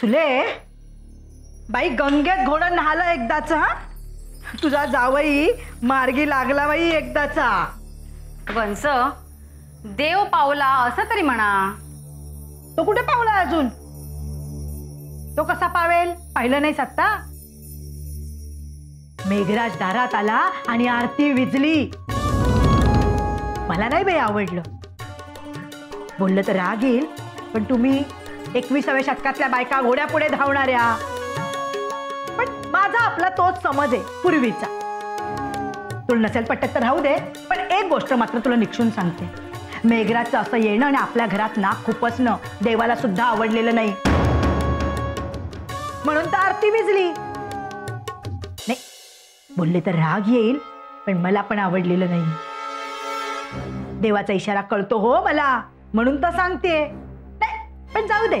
सुले बाई गंगेत घोडं न्हालं एकदाच हा? तुझा जावई मार्गी लागला बाई एकदाचा. वंस देव पावला असं तरी म्हणा. तो कुठे पावला अजून? तो कसा पावेल? पाहिलं नाही सत्ता? मेघराज दारात आला आणि आरती विजली. मला नाही बाई आवडलं. बोललं तर राग येईल पण तुम्ही एकविसाव्या शतकातल्या बायका घोड्या पुढे धावणाऱ्या. पण माझा आपला तोच समज आहे पूर्वीचा. तुला नसेल पटत तर राहू दे पण एक गोष्ट मात्र तुला निक्षून सांगते. मेघराजचं असं येणं आणि आपल्या घरात नाक खुपसणं देवाला सुद्धा आवडलेलं नाही. म्हणून तर आरती विजली. नाही बोलले तर राग येईल पण मला पण आवडलेलं नाही. देवाचा इशारा कळतो हो मला म्हणून तर सांगते. पण जाऊ दे.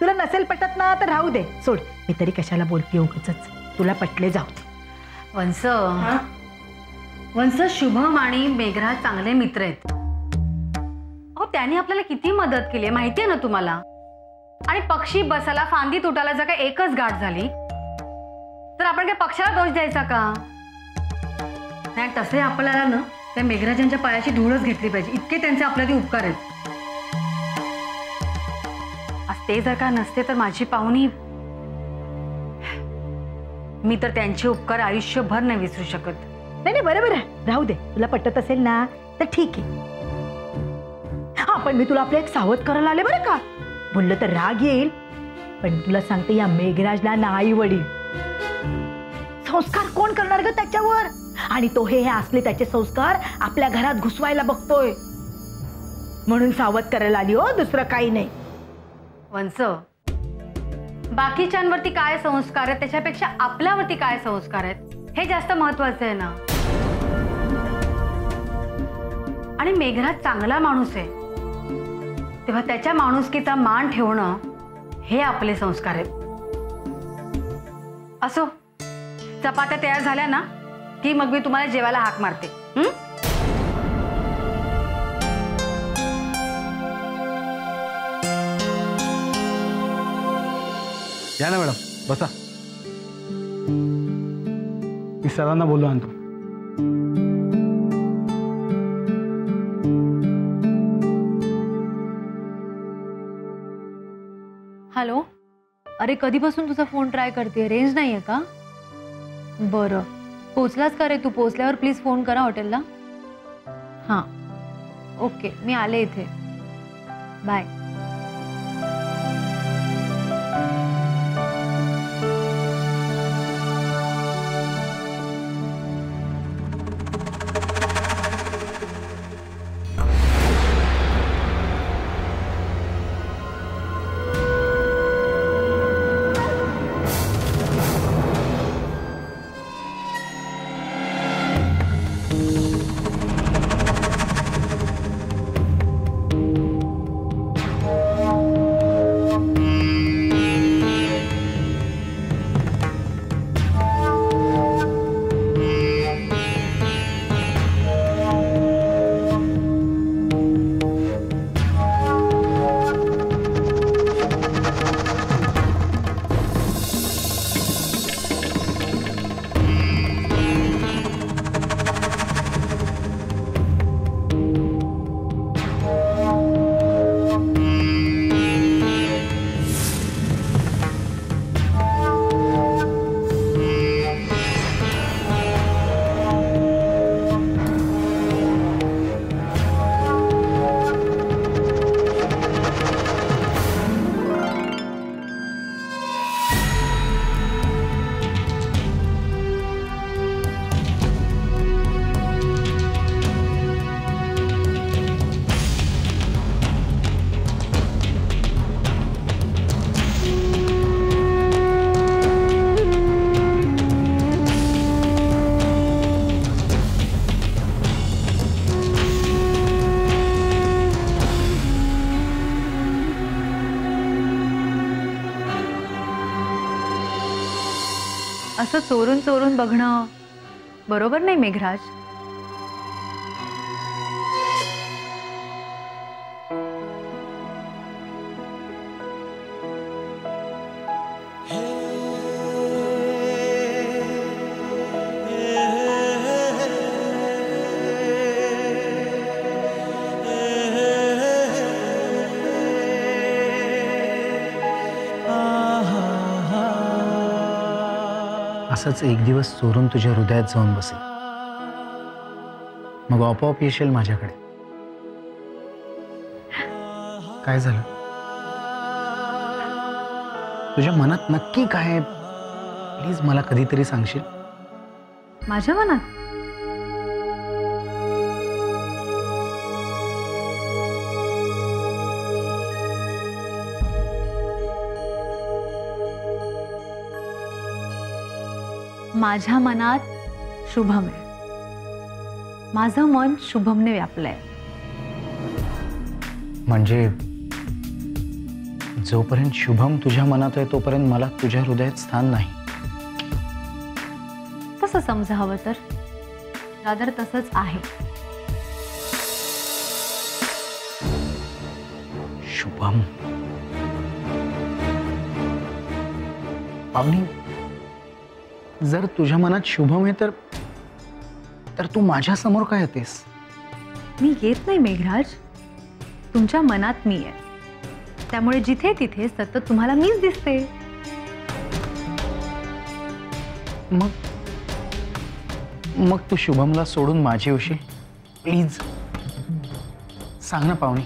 तुला नसेल पटत ना तर राहू दे. सोड मी तरी कशाला बोलते उगच तुला पटले जाऊ. वंस वंस शुभम आणि मेघराज चांगले मित्र आहेत. अहो त्यांनी आपल्याला किती मदत केली आहे माहिती आहे ना तुम्हाला? आणि पक्षी बसायला फांदी तुटायला जर का एकच गाठ झाली तर आपण काय पक्षाला दोष द्यायचा का? नाही तसे आपल्याला ना त्या मेघराजांच्या पायाची धूळच घेतली पाहिजे. इतके त्यांचे आपल्याला उपकार आहेत. ते जर का नसते तर माझी पाहुणी मी तर त्यांचे उपकार आयुष्यभर नाही विसरू शकत. नाही नाही बरोबर आहे राहू दे. तुला पटत असेल ना तर ठीक आहे. हा पण मी तुला आपलं एक सावध करायला आले बरं का? बोललं तर राग येईल पण तुला सांगते या मेघराजला नाही वडील संस्कार कोण करणार ग त्याच्यावर? आणि तो हे हे असले त्याचे संस्कार आपल्या घरात घुसवायला बघतोय. म्हणून सावध करायला आली हो दुसरं काही नाही. वंस. बाकीच्यांवरती काय संस्कार आहेत त्याच्यापेक्षा आपल्यावरती काय संस्कार आहेत हे जास्त महत्वाचं आहे ना. आणि मेघराज चांगला माणूस आहे. तेव्हा त्याच्या माणुसकीचा मान ठेवणं हे आपले संस्कार आहेत. असो चपात्या तयार झाल्या ना की मग मी तुम्हाला जेवायला हाक मारते. या ना मॅडम बसा. मी सरांना बोलू आणतो. हॅलो? अरे कधीपासून तुझा फोन ट्राय करते रेंज नाही आहे का? बरं. पोचलाच का रे तू? पोचल्यावर प्लीज फोन करा हॉटेलला. हां. ओके मी आले इथे. बाय. असं चोरून चोरून बघणं बरोबर नाही मेघराज. असंच एक दिवस चोरून तुझ्या हृदयात जाऊन बसेल. मग आपोआप येशील माझ्याकडे. काय झालं? तुझ्या मनात नक्की काय प्लीज मला कधीतरी सांगशील? माझ्या मनात? माझ्या मनात शुभम आहे. माझं मन शुभमने व्यापलंय. म्हणजे जोपर्यंत शुभम तुझ्या मनात आहे तोपर्यंत मला तुझ्या हृदयात स्थान नाही. तसं समजा हवं तर. रादर तसंच आहे. शुभम. पावनी जर तुझ्या मनात शुभम आहे तर तर तू माझ्यासमोर काय येतेस? मी येत नाही मेघराज. तुमच्या मनात मी आहे. त्यामुळे जिथे तिथे सतत तुम्हाला मीच दिसते. मग मग तू शुभमला सोडून माझी येशील प्लीज सांग ना पाहुणे.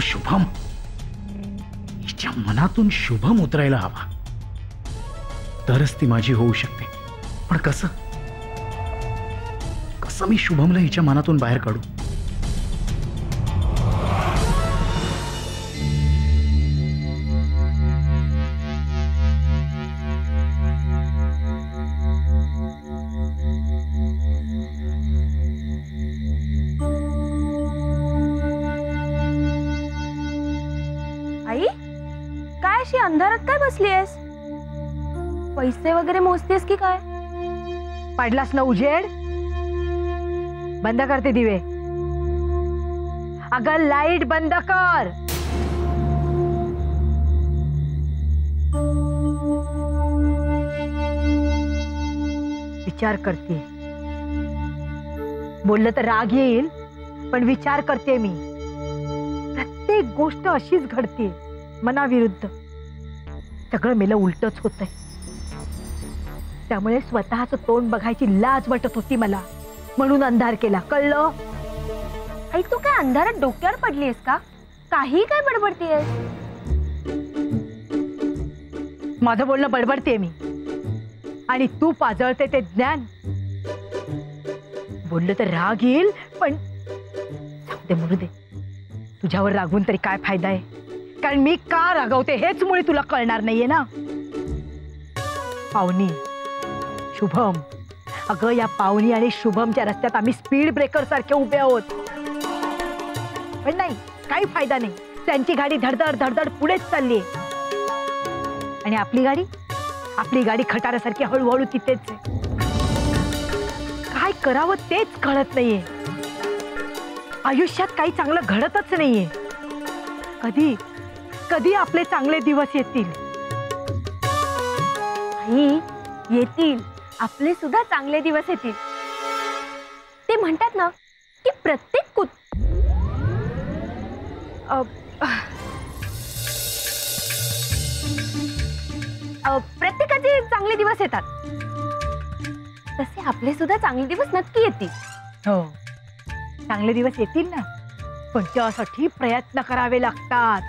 शुभम शुभम. हिच्या मनातून शुभम उतरायला हवा. तरच ती माझी होऊ शकते. पण कसं? कसं मी शुभमला हिच्या मनातून बाहेर काढू? पैसे वगैरे मोजतेस की काय? पडलास ना उजेड? बंद करते दिवे। अगं लाईट बंद कर। विचार करते। बोललं तर राग पण विचार करते मी। प्रत्येक गोष्ट अशीच घडते, मनाविरुद्ध। सगळं मेलं उलटच होतंय. त्यामुळे स्वतःच तोंड बघायची लाज वाटत होती मला. म्हणून अंधार केला. कळलं? आई तू काय अंधारात डोक्यावर पडलीयस का? काही काय बडबडतीयस? माझं बोलणं बडबडते मी. आणि तू पाजळते ते ज्ञान. बोललं तर राग येईल पण जाऊ दे म्हणू दे. तुझ्यावर रागवून तरी काय फायदा आहे? कारण मी का रागवते हेच मुळे तुला कळणार नाहीये ना? पाहुणी शुभम. अगं या पाहुणी आणि शुभमच्या रस्त्यात आम्ही स्पीड ब्रेकर सारखे उभे आहोत. पण नाही काही फायदा नाही. त्यांची गाडी धडधड धडधड पुढेच चालली आणि आपली गाडी? आपली गाडी खटाऱ्यासारखी हळूहळू तिथेच आहे. काय करावं तेच कळत नाहीये. आयुष्यात काही चांगलं घडतच नाहीये. कधी कधी आपले चांगले दिवस येतील? येतील. आपले सुद्धा चांगले दिवस ते ना, की प्रत्येक कुत प्रत्येकाचे चांगले दिवस येतात. तसे आपले सुद्धा चांगले दिवस नक्की येतील. हो. चांगले दिवस येतील ना. पण त्यासाठी प्रयत्न करावे लागतात?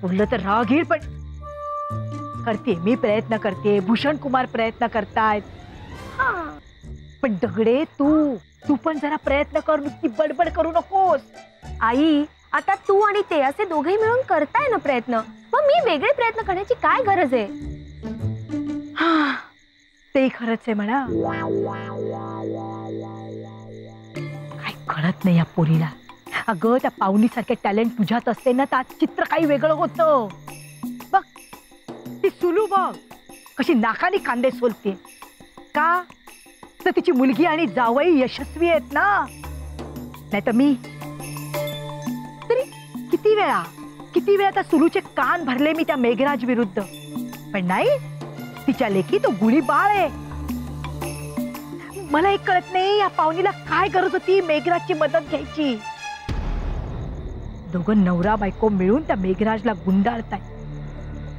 बोललं तर राग येईल पण करते मी प्रयत्न करते भूषण कुमार प्रयत्न करतायत. पण दगडे तू तू पण जरा प्रयत्न कर नुसती बडबड करू नकोस. आई आता तू आणि ते असे दोघेही मिळून करताय ना प्रयत्न? मग मी वेगळे प्रयत्न करण्याची काय गरज आहे? हा, ते खरंच आहे म्हणा. काय कळत नाही या पोरीला. अगं त्या पाहुणीसारखे टॅलेंट तुझ्यात असते ना त्यात चित्र काही वेगळं होतं. ती सुलू बघ कशी नाकाने कांदे सोलते. का? तर तिची मुलगी आणि जावई यशस्वी आहेत ना? नाही तर मी. तरी किती वेळा किती वेळा त्या सुलूचे कान भरले मी त्या मेघराज विरुद्ध. पण नाही तिच्या लेखी तो गुढी बाळ आहे. मला एक कळत नाही या पाहुणीला काय गरज होती मेघराजची मदत घ्यायची. दोघं नवरा बायको मिळून त्या मेघराजला गुंडाळताय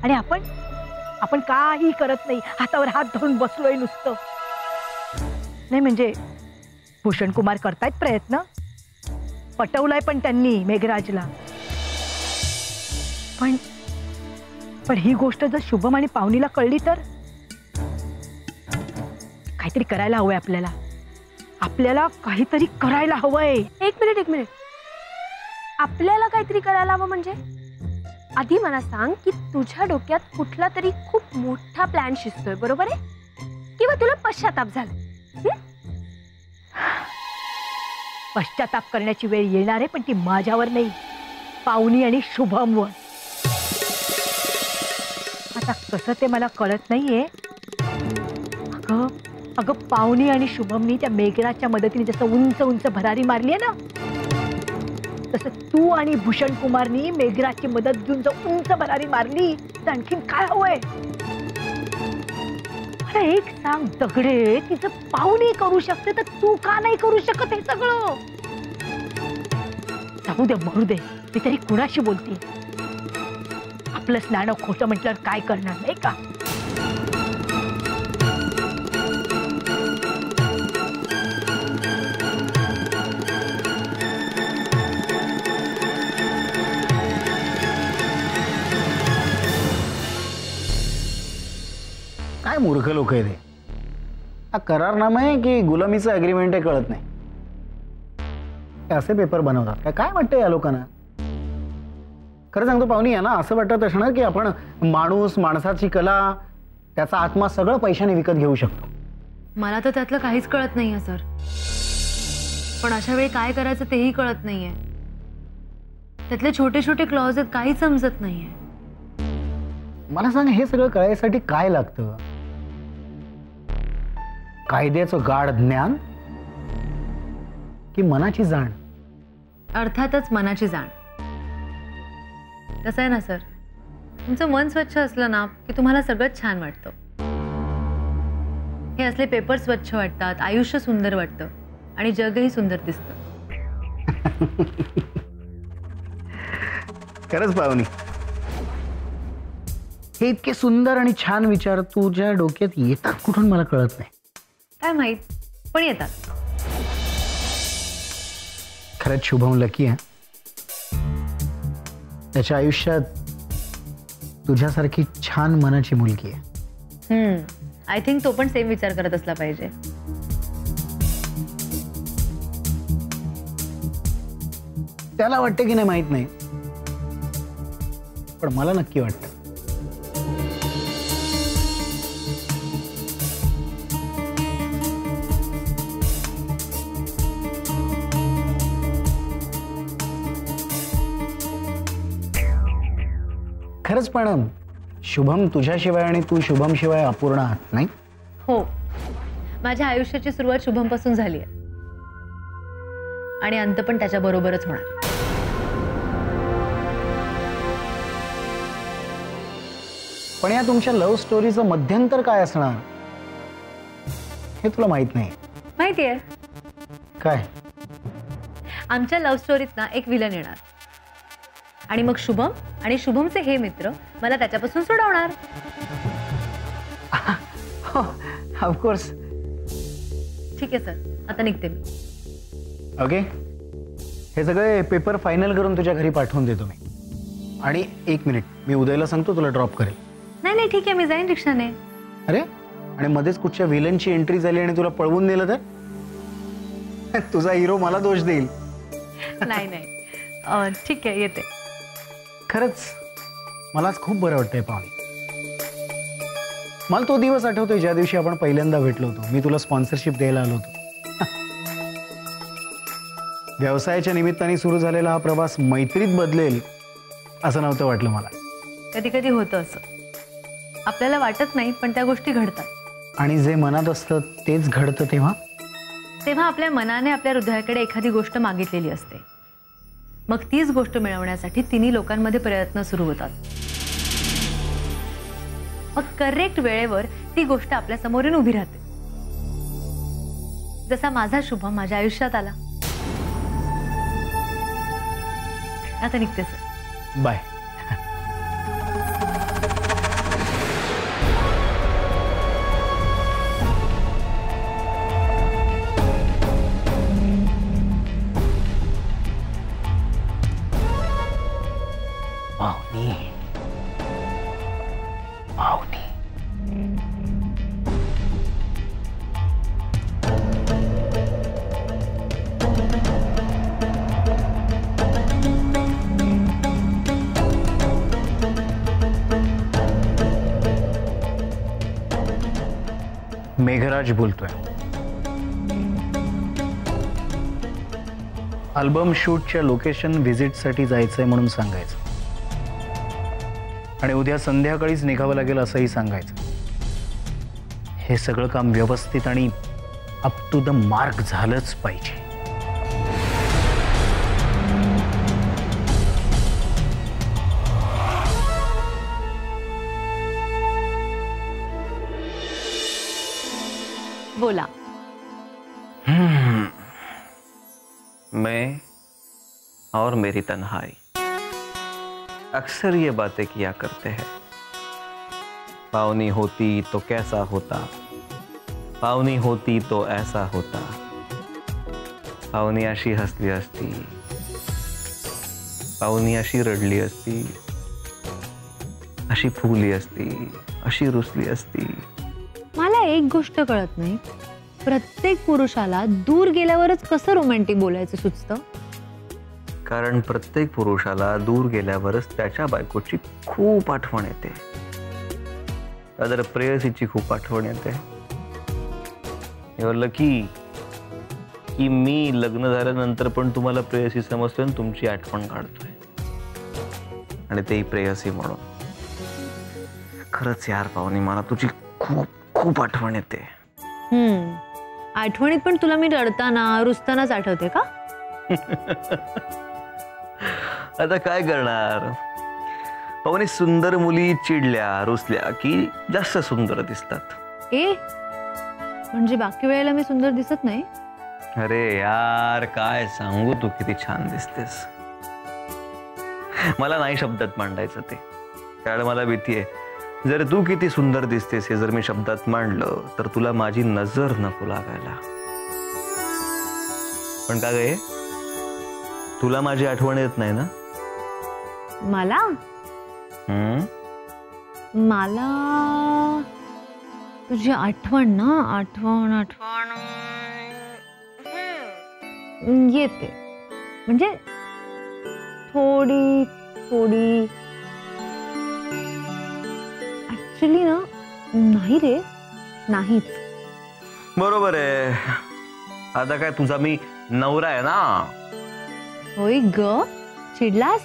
आणि आपण आपण काही करत नाही. हातावर हात धरून बसलोय नुसतं. नाही म्हणजे भूषण कुमार करतायत प्रयत्न? पटवलाय पण त्यांनी मेघराजला. पण पण ही गोष्ट जर शुभम आणि पाहुणीला कळली तर? काहीतरी करायला हवंय आपल्याला. आपल्याला काहीतरी करायला हवंय. एक मिनिट एक मिनिट. आपल्याला काहीतरी करायला हवं म्हणजे? आधी मला सांग की तुझ्या डोक्यात कुठला तरी खूप मोठा प्लॅन शिजतोय बरोबर आहे? किंवा तुला पश्चाताप झाला? पश्चाताप करण्याची वेळ येणार आहे पण ती माझ्यावर नाही. पाहुणी आणि शुभमवर. आता कसं ते मला कळत नाहीये? अगं अगं पाहुणी आणि शुभमनी त्या मेघराच्या मदतीने जसं उंच उंच भरारी मारली आहे ना? तसं तू आणि भूषण कुमारनी मेघराची मदत घेऊन जर उंच भरारी मारली तर आणखीन काय हवंय? अरे एक सांग दगडे तिचं पाहुणी करू शकते तर तू का नाही करू शकत हे सगळं? जाऊ दे मरू दे. मी तरी कुणाशी बोलते? आपलं स्नान खोटं म्हटल्यावर काय करणार नाही का? मूर्ख लोक आहे ते हा करारनामा आहे की गुलामीचं अग्रीमेंट आहे कळत नाही? असे पेपर बनवतात. काय काय वाटतं या लोकांना? खरं सांगतो पाहुणी आहे ना असं वाटत असणार की आपण माणूस माणसाची कला त्याचा आत्मा सगळं पैशाने विकत घेऊ शकतो. मला तर त्यातलं काहीच कळत नाहीये सर. पण अशा वेळी काय करायचं तेही कळत नाहीये. त्यातले छोटे छोटे क्लॉज आहेत काहीच समजत नाहीये. मला सांग हे सगळं कळायसाठी काय लागतं? कायद्याचं गाढ ज्ञान की मनाची जाण? अर्थातच मनाची जाण. कसं आहे ना सर? तुमचं मन स्वच्छ असलं ना की तुम्हाला सगळंच छान वाटतं. हे असले पेपर स्वच्छ वाटतात आयुष्य सुंदर वाटतं आणि जगही सुंदर दिसतं. खरंच पाहुणी. हे इतके सुंदर आणि छान विचार तुझ्या डोक्यात येतात कुठून मला कळत नाही. काय माहीत? पण येतात. खरंच शुभम लकी आहे. त्याच्या आयुष्यात तुझ्यासारखी छान मनाची मुलगी आहे. आय थिंक तो पण सेम विचार करत असला पाहिजे. त्याला वाटते की नाही माहीत नाही. पण मला नक्की वाटतं. खरंच पण शुभम तुझ्याशिवाय आणि तू शुभम शिवाय अपूर्ण आहात नाही? हो. माझ्या आयुष्याची सुरुवात शुभमपासून झाली आहे. आणि अंत पण त्याच्या बरोबरच होणार. पण या तुमच्या लव्ह स्टोरीचं मध्यंतर काय असणार? हे तुला माहीत नाही. माहिती आहे काय? आमच्या लव्ह स्टोरीत ना एक विलन येणार. आणि मग शुभम आणि शुभमचे हे मित्र मला त्याच्यापासून सोडवणार. ऑफकोर्स ठीक आहे सर. आता निघते मी. ओके हे सगळे पेपर फायनल करून तुझ्या घरी पाठवून देतो मी. आणि एक मिनिट मी उदयला सांगतो तुला ड्रॉप करेल. नाही नाही ठीक आहे मी जाईन रिक्षाने. अरे आणि मध्येच कुठच्या विलनची एंट्री झाली आणि तुला पळवून नेलं तर? तुझा हिरो मला दोष देईल. नाही नाही. ठीक आहे येते. खरंच मलाच खूप बरं वाटतंय पाहुणे. मला तो दिवस आठवतोय ज्या दिवशी आपण पहिल्यांदा भेटलो होतो. मी तुला स्पॉन्सरशिप द्यायला आलो होतो. व्यवसायाच्या निमित्ताने सुरू झालेला हा प्रवास मैत्रीत बदलेल असं नव्हतं वाटलं मला. कधी कधी होतं असं. आपल्याला वाटत नाही पण त्या गोष्टी घडतात. आणि जे मनात असतं तेच घडतं तेव्हा? तेव्हा आपल्या मनाने आपल्या हृदयाकडे एखादी गोष्ट मागितलेली असते. मग तीच गोष्ट मिळवण्यासाठी तिन्ही लोकांमध्ये प्रयत्न सुरू होतात. मग करेक्ट वेळेवर ती गोष्ट आपल्यासमोर येऊन उभी राहते. जसा माझा शुभम माझ्या आयुष्यात आला. आता निघते सर बाय मेघराज बोलतोय अल्बम शूटच्या लोकेशन व्हिजिटसाठी जायचंय म्हणून सांगायचं. आणि उद्या संध्याकाळीच निघावं लागेल असंही सांगायचं. हे सगळं काम व्यवस्थित आणि अप टू द मार्क झालंच पाहिजे. बोला। मैं और मेरी तन्हाई। अक्सर ये बातें किया करते हैं। पावनी होती तो कैसा होता? पावनी होती तो ऐसा होता। पावनी अशी हसली असती पावनी अशी रडली असती अशी फुगली असती अशी रुसली असती मला एक गोष्ट कळत नाही। प्रत्येक पुरुषाला दूर गेल्यावरच कसं रोमॅन्टिक बोलायचं सुचतं? कारण प्रत्येक पुरुषाला दूर गेल्यावरच त्याच्या बायकोची खूप आठवण येते. तर प्रेयसीची खूप आठवण येते. लकी की मी लग्न झाल्यानंतर पण तुम्हाला प्रेयसी समजतोय आणि तुमची आठवण काढतोय. आणि तेही प्रेयसी म्हणून. खरंच यार पाहुणी मला तुझी खूप खूप आठवण येते. हम्म. आठवणीत पण तुला मी रडताना रुसतानाच आठवते का? आता काय करणार? पवनी सुंदर मुली चिडल्या रुसल्या की जास्त सुंदर दिसतात. ए म्हणजे बाकी वेळेला मी सुंदर दिसत नाही? अरे यार काय सांगू तू किती छान दिसतेस. मला नाही शब्दात मांडायचं ते. कारण मला भीती आहे. जर तू किती सुंदर दिसतेस हे जर मी शब्दात मांडलं तर तुला माझी नजर नको लागायला. पण का गे तुला माझी आठवण येत नाही ना? मला? हम्म? मला तुझी आठवण ना? आठवण आठवण. येते. म्हणजे थोडी थोडी ऍक्च्युली ना नाही रे. नाहीच. बरोबर आहे. आता काय तुझा मी नवरा आहे ना? होय ग. चिडलास?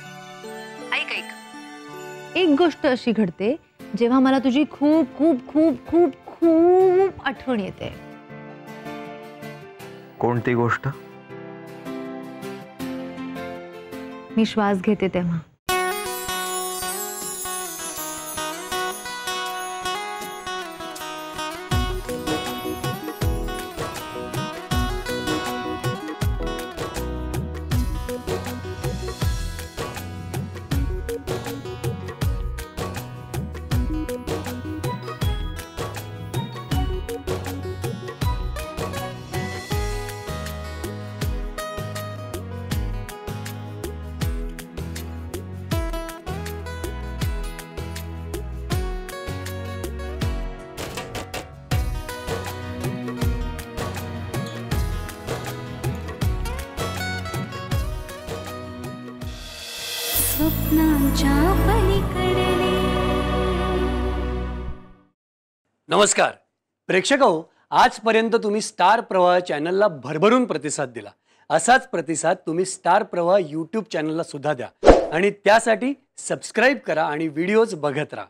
ऐक ऐक. एक गोष्ट अशी घडते जेव्हा मला तुझी खूप खूप खूप खूप खूप आठवण येते. कोणती गोष्ट? मी श्वास घेते तेव्हा. नमस्कार. प्रेक्षक हो आजपर्यंत तुम्ही स्टार प्रवाह चॅनलला भरभरून प्रतिसाद दिला. असाच प्रतिसाद तुम्ही स्टार प्रवाह यूट्यूब चॅनलला सुद्धा द्या. आणि त्यासाठी सबस्क्राईब करा आणि व्हिडिओज बघत राहा.